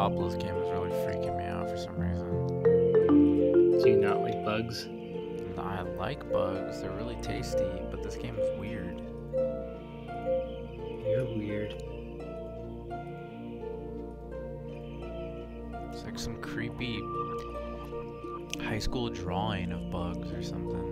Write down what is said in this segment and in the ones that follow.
This game is really freaking me out for some reason. Do you not like bugs? I like bugs, they're really tasty, but this game is weird. You're weird. It's like some creepy high school drawing of bugs or something.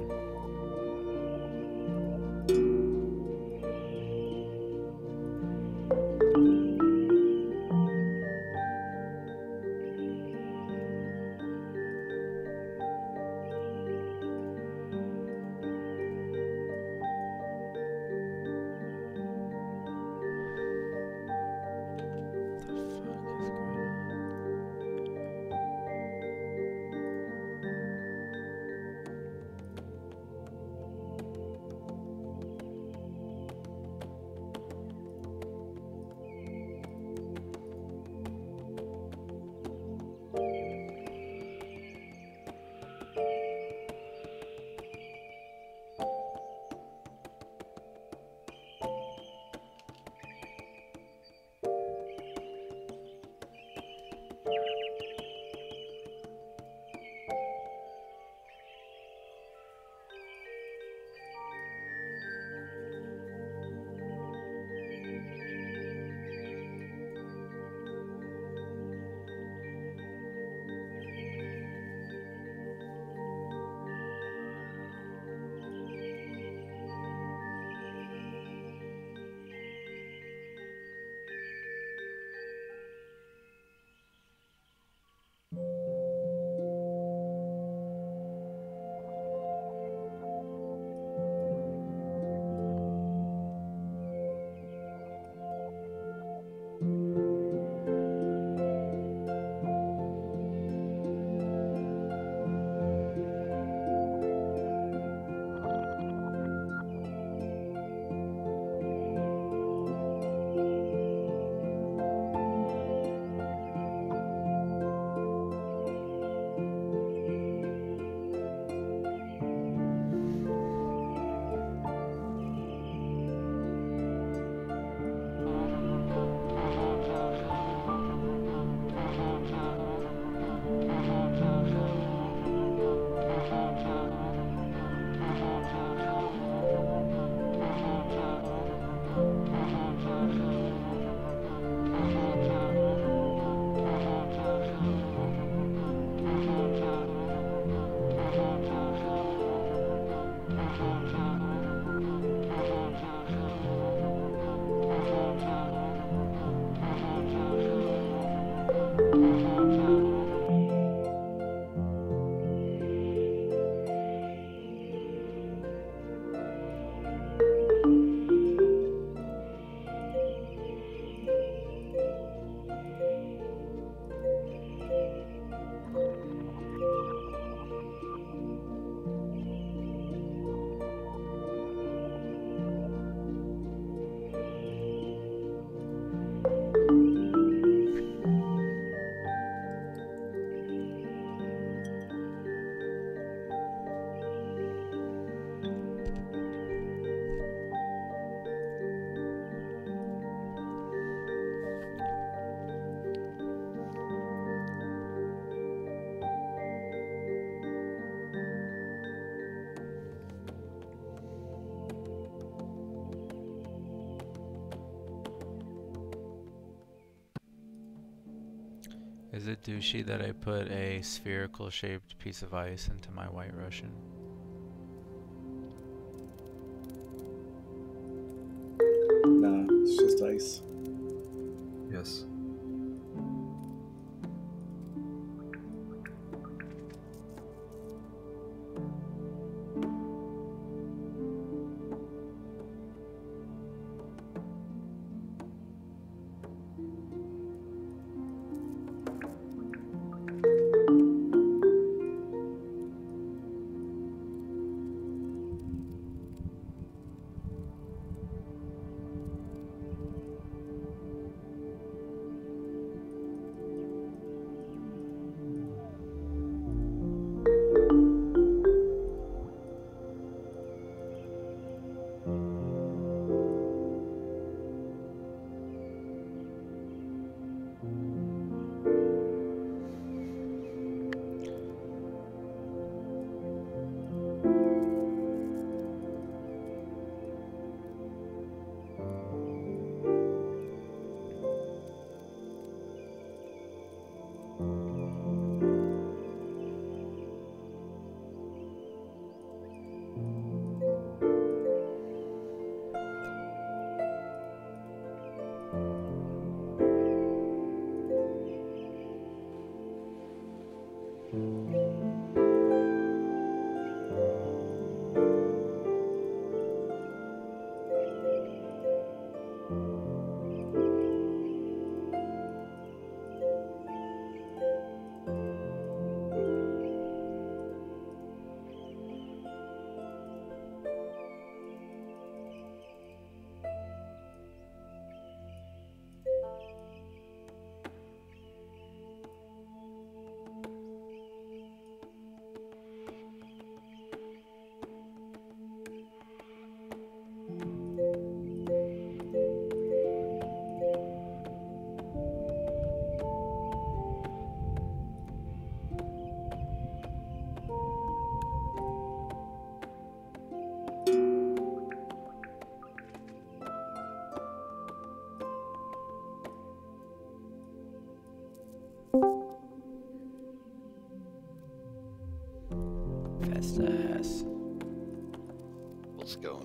It douchey that I put a spherical shaped piece of ice into my white Russian?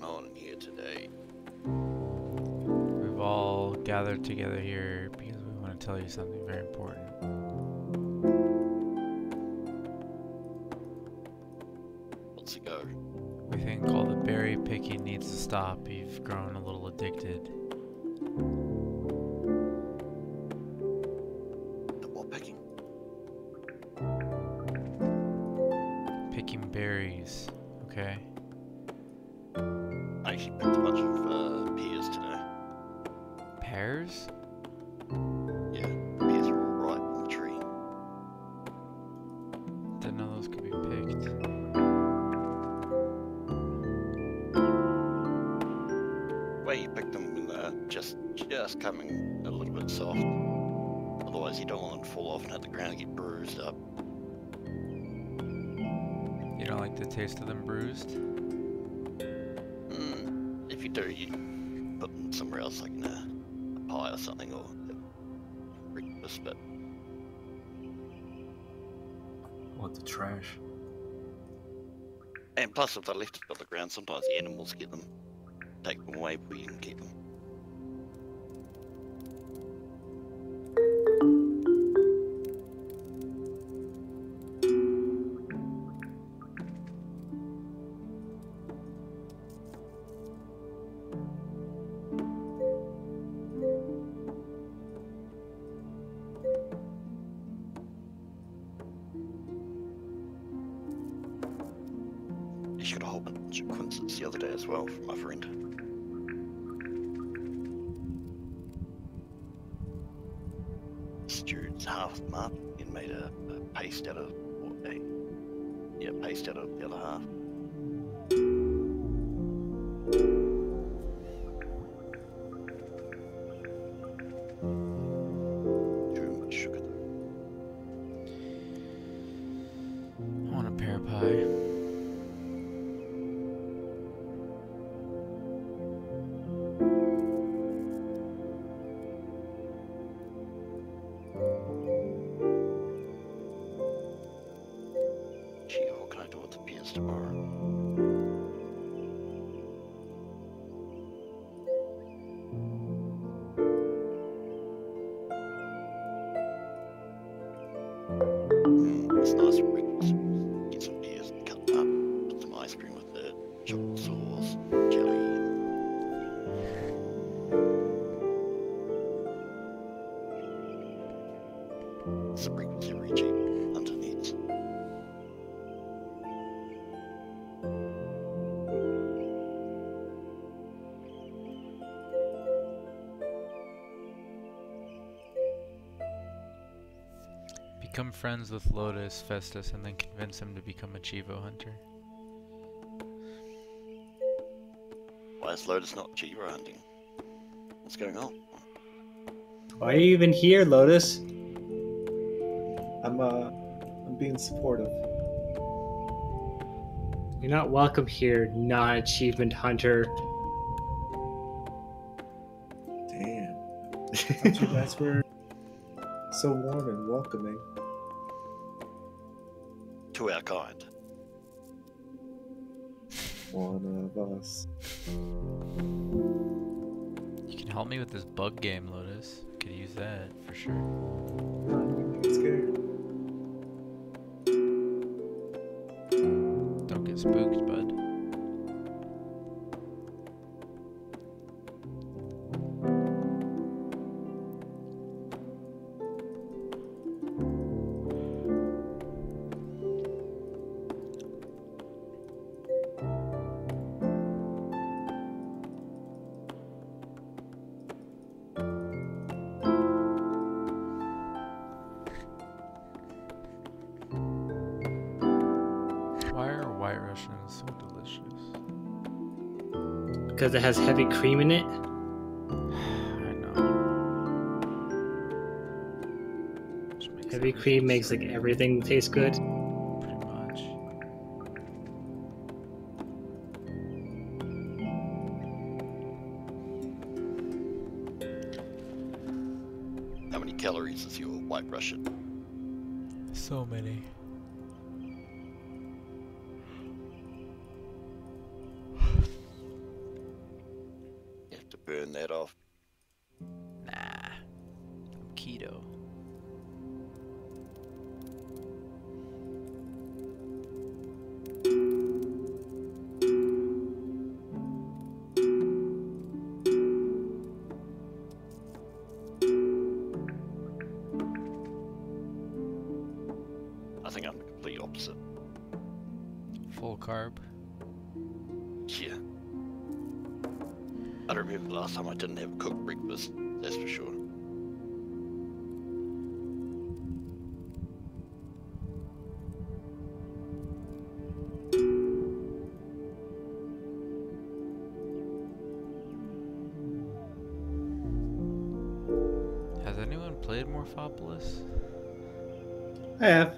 Going on here today? We've all gathered together here because we want to tell you something very important. What's it go? We think all the berry picking needs to stop. You've grown a little addicted. Do, you put them somewhere else, like in a, a pie or something, or a spit. What the trash? And plus, if they're left on the ground, sometimes the animals get them. Take them away before you can keep them. Friends with Lotus, Festus, and then convince him to become a cheevo hunter. Why is Lotus not cheevo hunting? What's going on? Why are you even here, Lotus? I'm uh, I'm being supportive. You're not welcome here, non achievement hunter. Damn. I thought you guys were so warm and welcoming. To our kind. One of us. You can help me with this bug game, Lotus. Could use that for sure. Because it has heavy cream in it. I know. Heavy cream makes like everything taste good. Morphopolis? I have.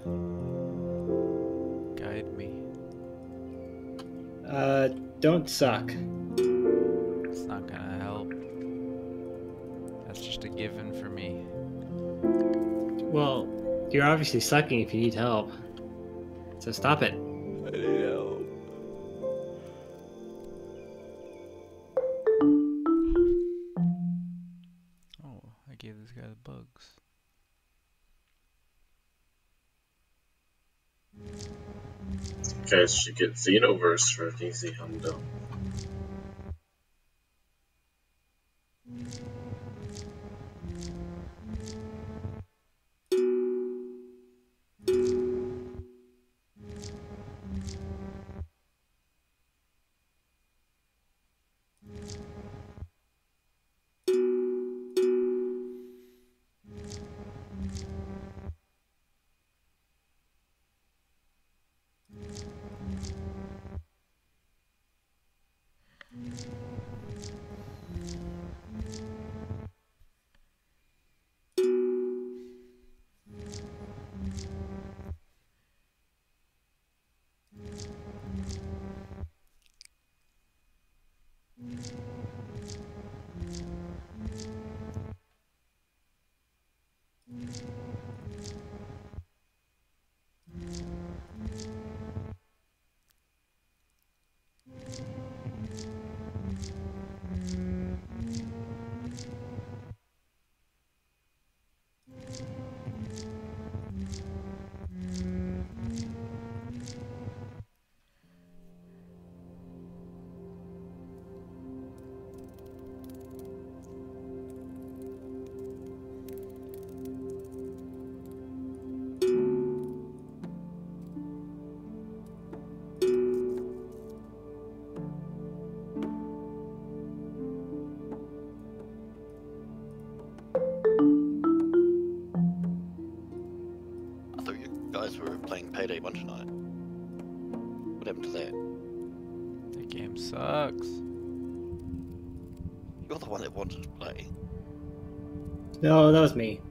Guide me. Uh, don't suck. It's not gonna help. That's just a given for me. Well, you're obviously sucking if you need help. So stop it. Guys should get Xenoverse for DC Hundo. The one that wanted to play. No, that was me.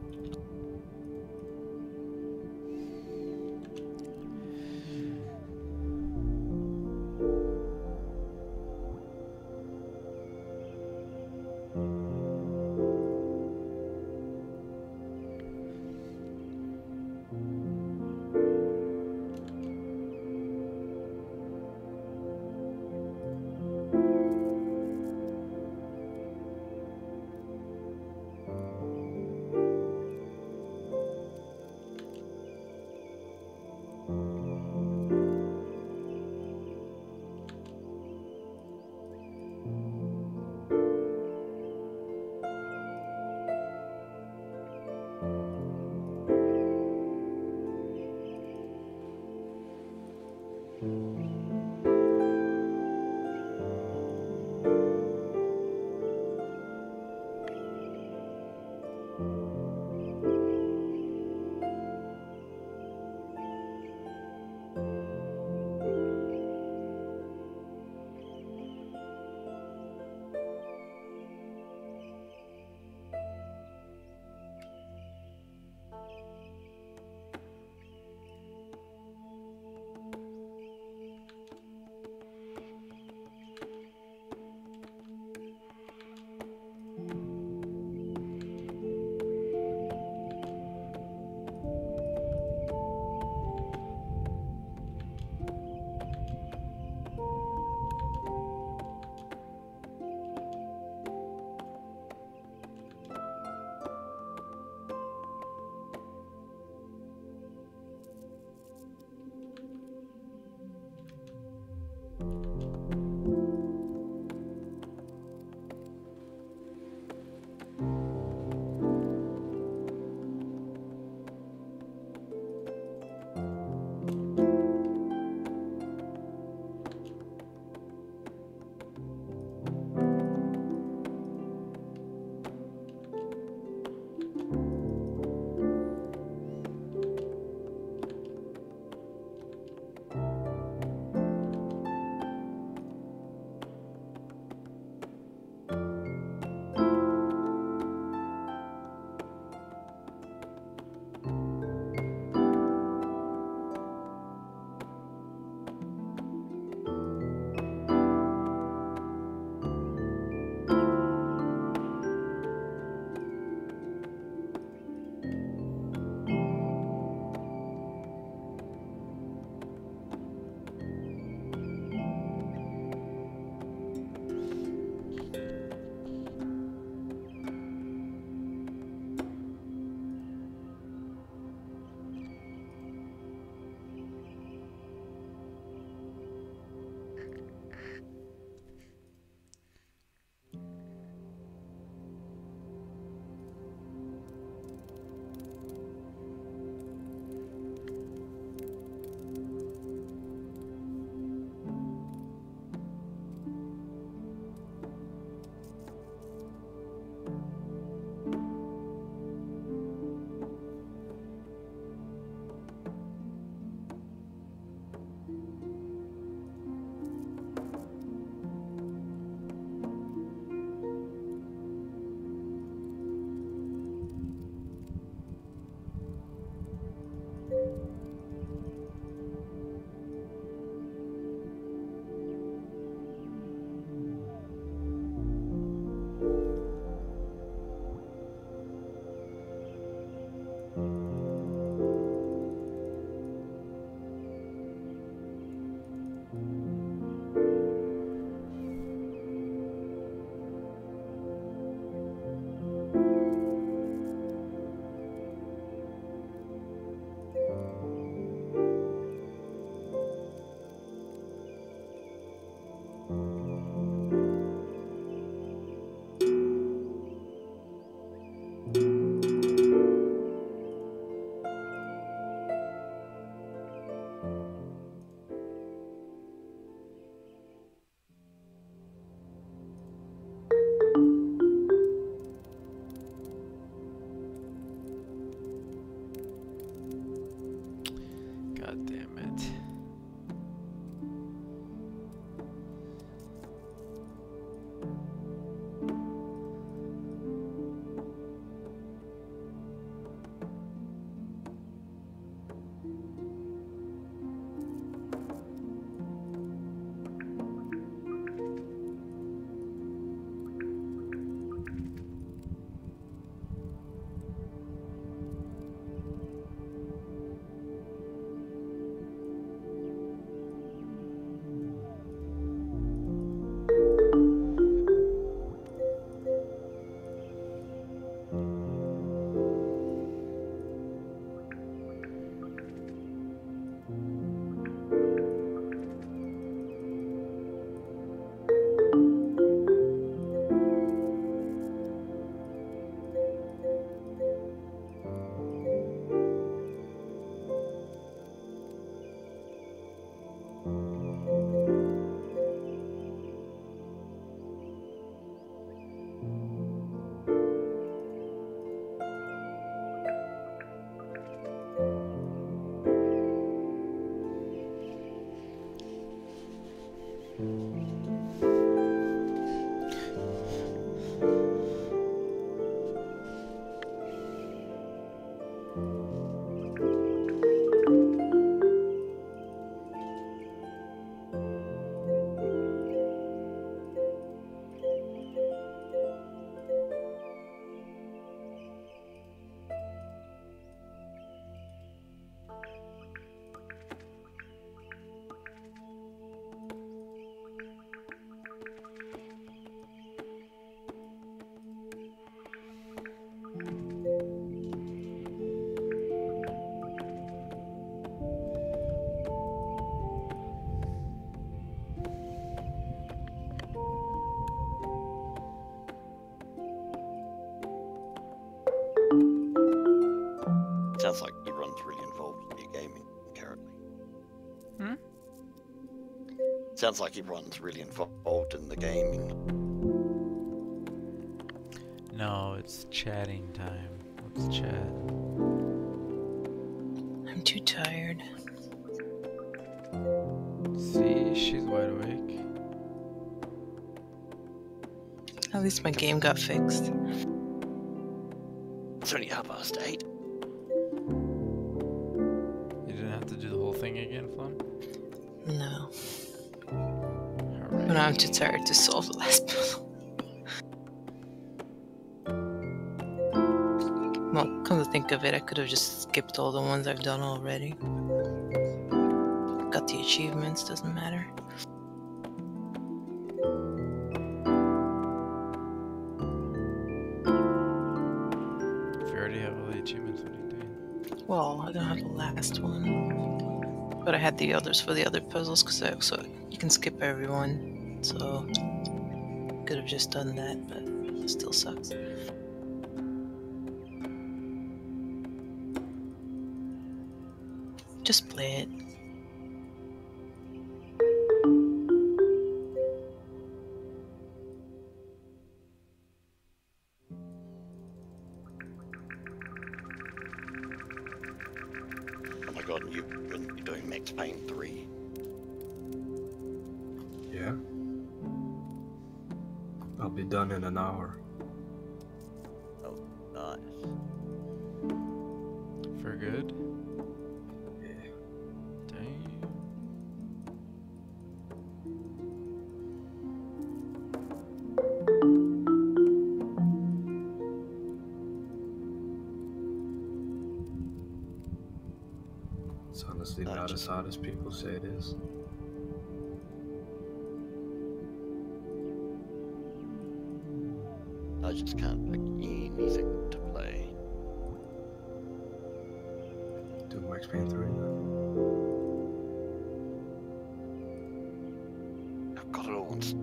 Sounds like everyone's really involved in the gaming. No, it's chatting time. Let's chat. I'm too tired. See, she's wide awake. At least my game got fixed. It's only half past eight. I'm too tired to solve the last puzzle. Well, come to think of it, I could have just skipped all the ones I've done already. Got the achievements, doesn't matter. If you already have all the achievements, what are you doing? Well, I don't have the last one. But I had the others for the other puzzles, because I so you can skip everyone. So could have just done that, but it still sucks. Just play it. Not as hot as people say it is. I just can't pick anything to play. Do Max Payne 3 then. I've got it all as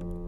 you.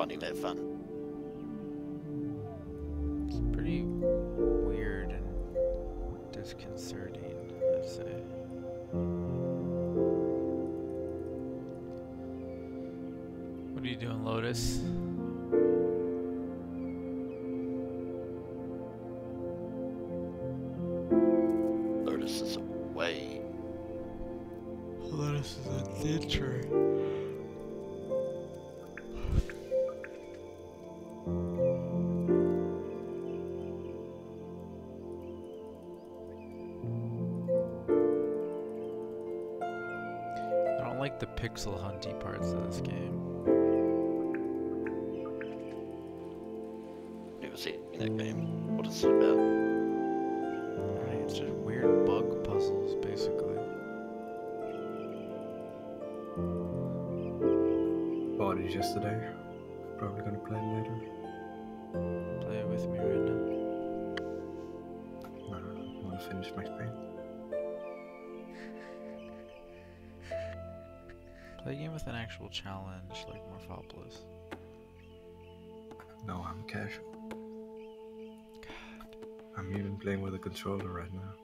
Finding that fun. It's pretty weird and disconcerting, I'd say. What are you doing? Lotus pixel hunty parts of this game. Never seen that game. What is it about? Right, It's just weird bug puzzles, basically. Bought it yesterday. Probably gonna play it later. Play it with me right now. No, I wanna finish Max Payne. Play a game with an actual challenge, like Morphopolis. No, I'm casual. God. I'm even playing with a controller right now.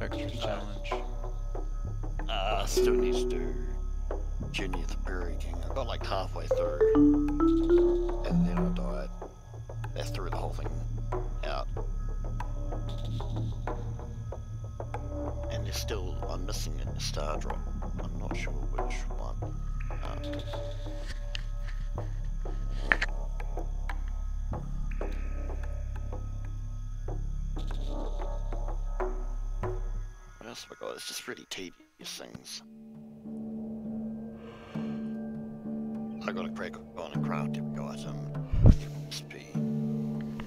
Uh, challenge. Uh, I still need to do Journey the Prairie King. I got like halfway through. I got a crack on a crowd tip go at him. XP. Um,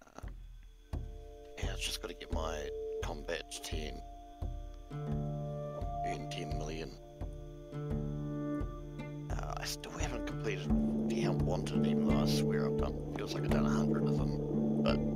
uh, yeah, just gotta get my combat 10. Earn 10 million. Uh, I still haven't completed the Wanted even though I swear I've done, feels like I've done 100 of them. But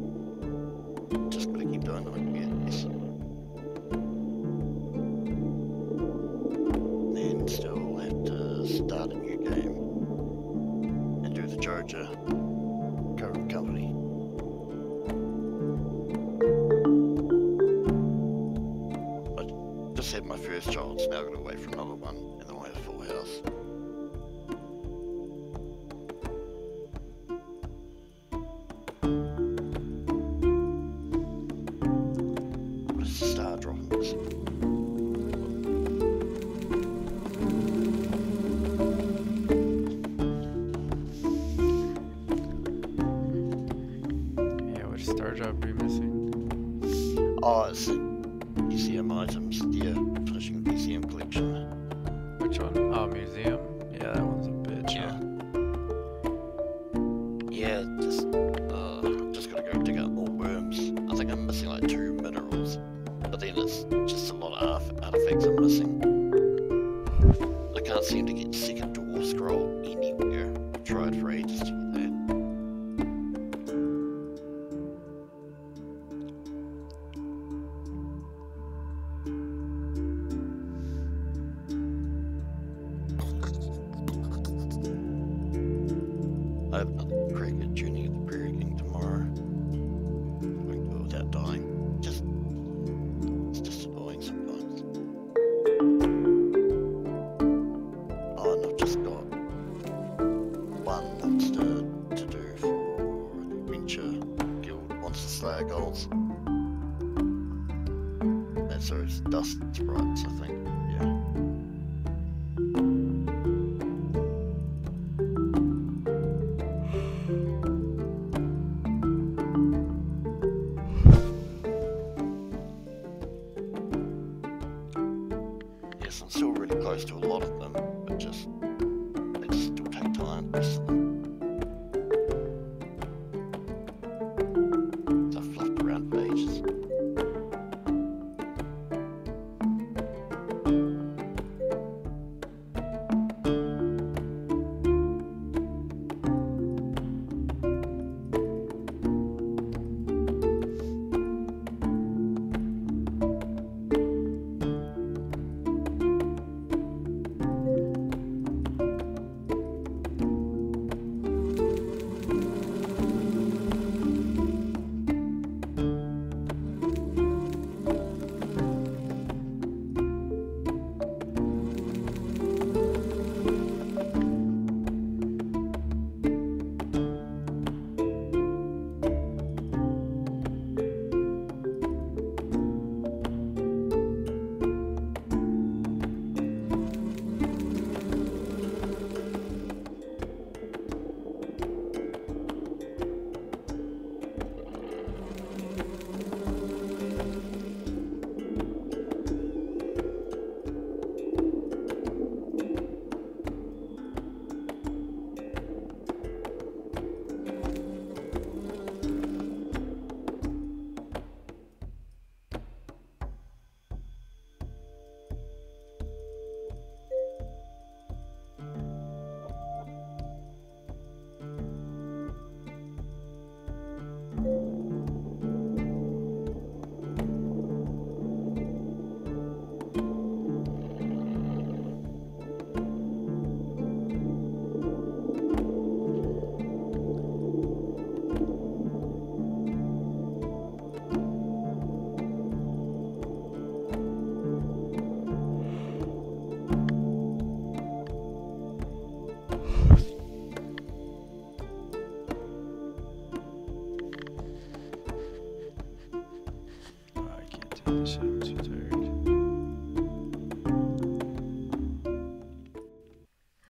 I